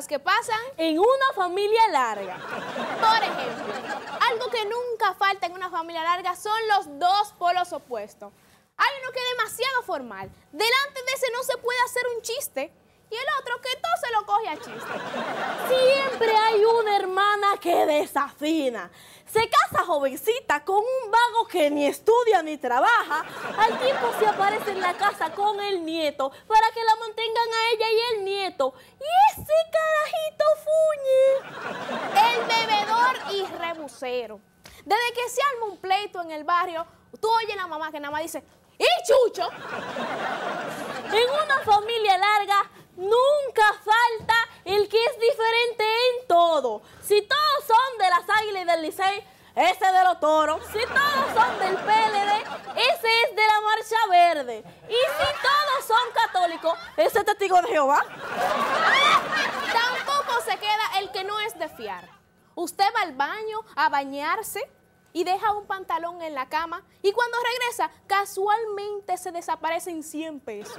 cosas que pasan en una familia larga. Por ejemplo, algo que nunca falta en una familia larga son los dos polos opuestos. Hay uno que es demasiado formal. Delante de ese no se puede hacer un chiste. Y el otro que todo se lo coge a chiste. Siempre hay una hermana que desafina. Se casa jovencita con un vago que ni estudia ni trabaja. Al tiempo se aparece en la casa con el nieto para que la mantengan a ella y el nieto. Y ese carajito fuñe. El bebedor y rebusero. Desde que se arma un pleito en el barrio, tú oyes a la mamá que nada más dice, ¡y chucho! En una familia larga nunca falta el que es diferente en todo. Si todos son de las águilas y del Licey, ese de los toros. Si todos son del PLD, ese es de la Marcha Verde. Y si todos son católicos, ese es testigo de Jehová. Tampoco se queda el que no es de fiar. Usted va al baño a bañarse y deja un pantalón en la cama y cuando regresa, casualmente se desaparecen 100 pesos.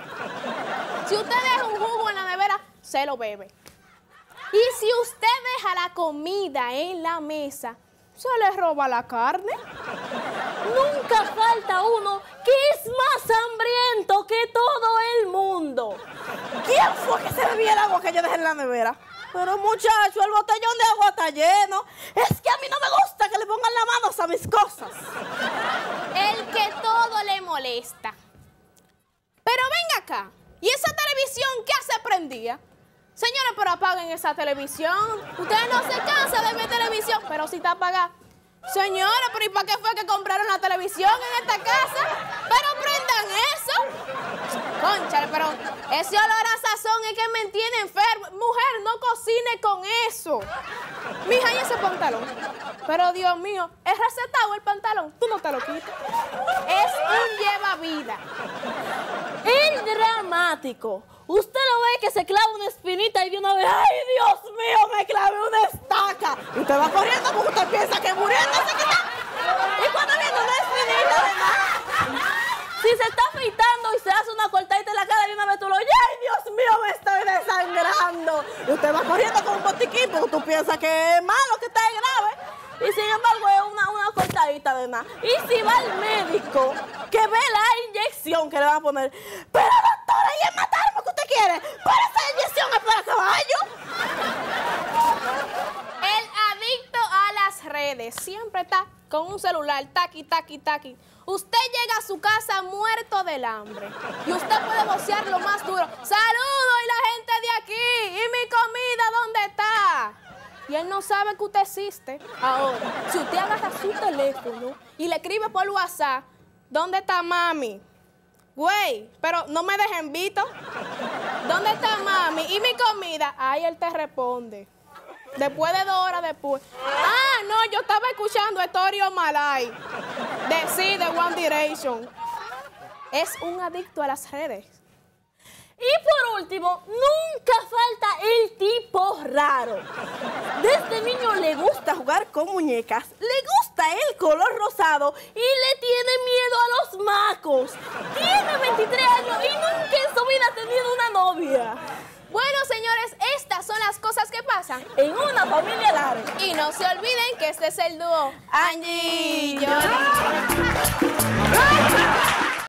Si usted deja un jugo en la nevera, se lo bebe. Y si usted deja la comida en la mesa, se le roba la carne. Nunca falta uno que es más hambriento que todo el mundo. ¿Quién fue que se bebía el agua que yo dejé en la nevera? Pero muchacho, el botellón de agua está lleno. Es que a mí no me gusta que le pongan la mano a mis cosas. El que todo le molesta. Pero venga acá. ¿Y esa televisión qué hace prendía? Señores, pero apaguen esa televisión. Ustedes no se cansan de ver televisión, pero si está apagada. Señora, pero ¿y para qué fue que compraron la televisión en esta casa? Pero prendan eso. Conchale, pero ese olor a sazón es que me entiende enfermo. Mujer, no cocine con eso. Mija, ¿y ese pantalón? Pero Dios mío, ¿es recetado el pantalón? Tú no te lo quitas. Es un lleva vida. Es dramático. Usted lo ve que se clava una espinita y de una vez, ¡ay, Dios mío, me clavé una estaca! Usted va corriendo porque usted piensa que muriendo se quita. Y cuando viene una espinita, además, si se está afeitando y se hace una cortadita en la cara de una vez, tú lo ¡ay, Dios mío, me estoy desangrando! Y usted va corriendo con un botiquín porque tú piensas que es malo, que está grave. Y sin embargo es una, una cortadita de nada. Y si va al médico que ve la inyección que le va a poner, pero doctora, ¿y es matarme que usted quiere? Pero esa inyección es para caballo. El adicto a siempre está con un celular, taqui, taqui, taqui. Usted llega a su casa muerto del hambre y usted puede vocear lo más duro. ¡Saludo! ¿Y la gente de aquí? ¿Y mi comida dónde está? y él no sabe que usted existe. Ahora, si usted agarra su teléfono y le escribe por WhatsApp, ¿dónde está mami? Güey, pero no me dejen visto. ¿Dónde está mami? ¿Y mi comida? Ahí él te responde. Después de dos horas después. Ah, no, yo estaba escuchando Storio Malay. De sí, de One Direction. Es un adicto a las redes. Y por último, nunca falta el tipo raro. Desde niño le gusta jugar con muñecas, le gusta el color rosado y le tiene miedo a los macos. Tiene 23 años y nunca en su vida ha tenido una novia. Bueno, señores, estas son las cosas que pasan en una familia larga. Y no se olviden que este es el dúo. Angie y